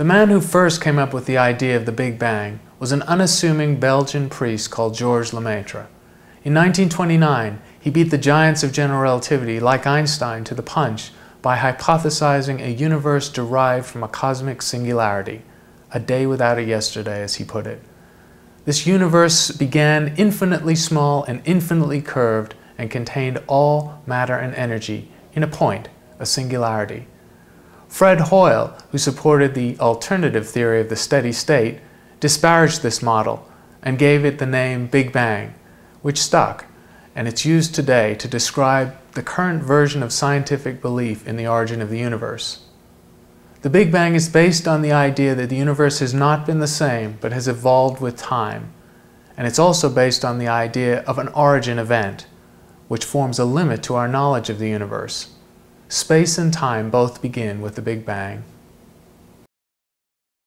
The man who first came up with the idea of the Big Bang was an unassuming Belgian priest called Georges Lemaitre. In 1929, he beat the giants of general relativity, like Einstein, to the punch by hypothesizing a universe derived from a cosmic singularity, a day without a yesterday, as he put it. This universe began infinitely small and infinitely curved and contained all matter and energy in a point, a singularity. Fred Hoyle, who supported the alternative theory of the steady state, disparaged this model and gave it the name Big Bang, which stuck, and it's used today to describe the current version of scientific belief in the origin of the universe. The Big Bang is based on the idea that the universe has not been the same but has evolved with time, and it's also based on the idea of an origin event, which forms a limit to our knowledge of the universe. Space and time both begin with the Big Bang.